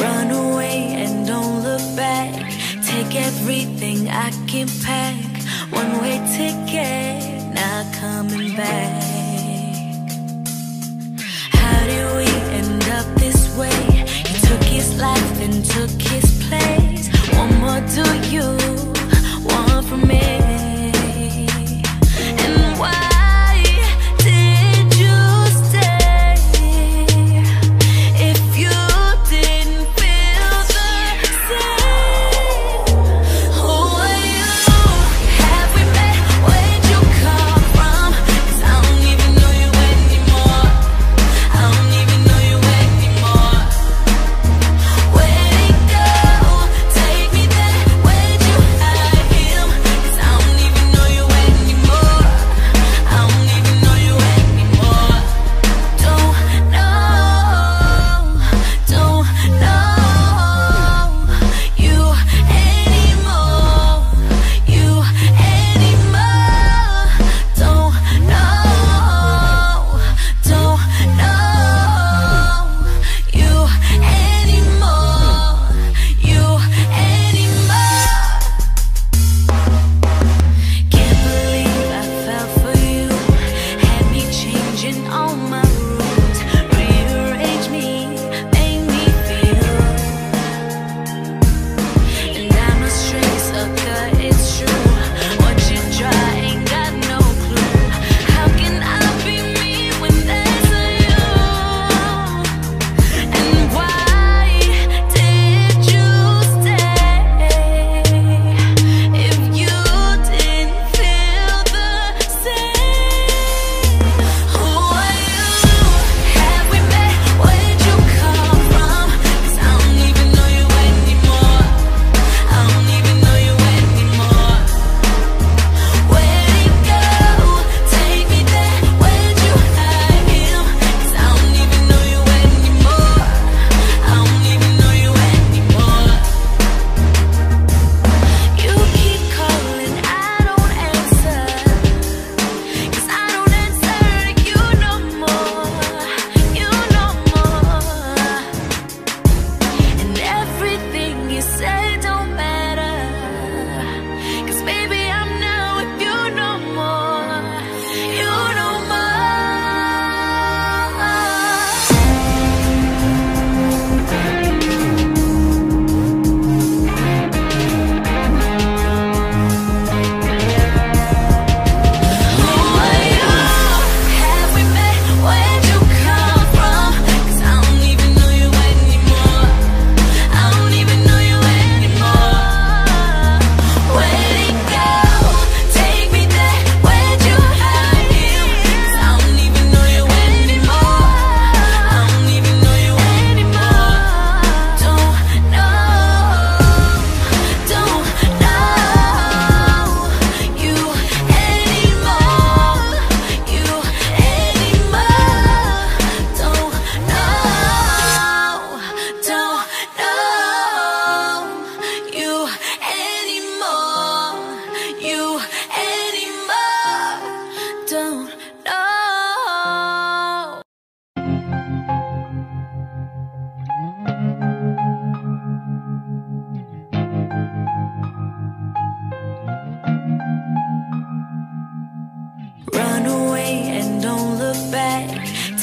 Run away and don't look back. Take everything I can pack. One way ticket, not coming back. How did we end up this way? He took his life and took his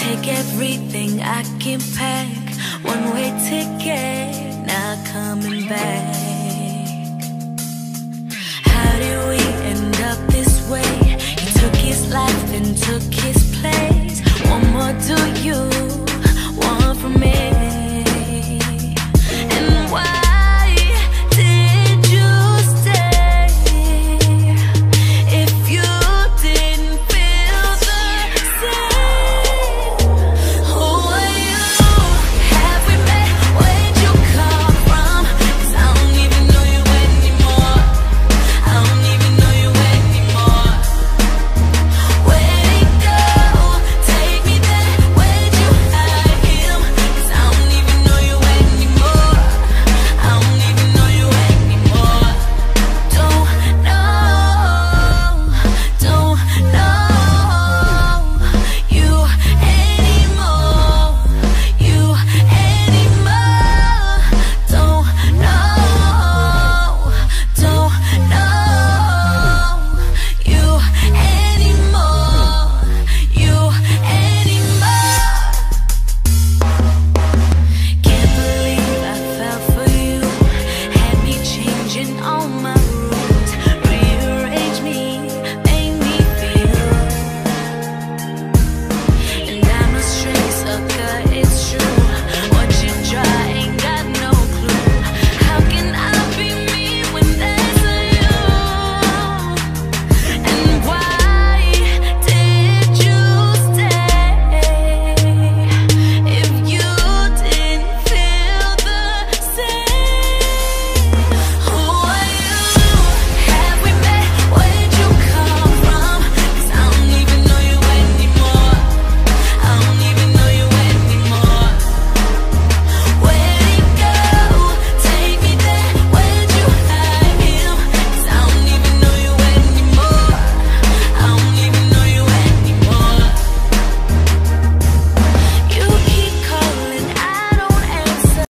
Take everything I can pack. One way ticket, not coming back. How did we end up this way? He took his life and took his.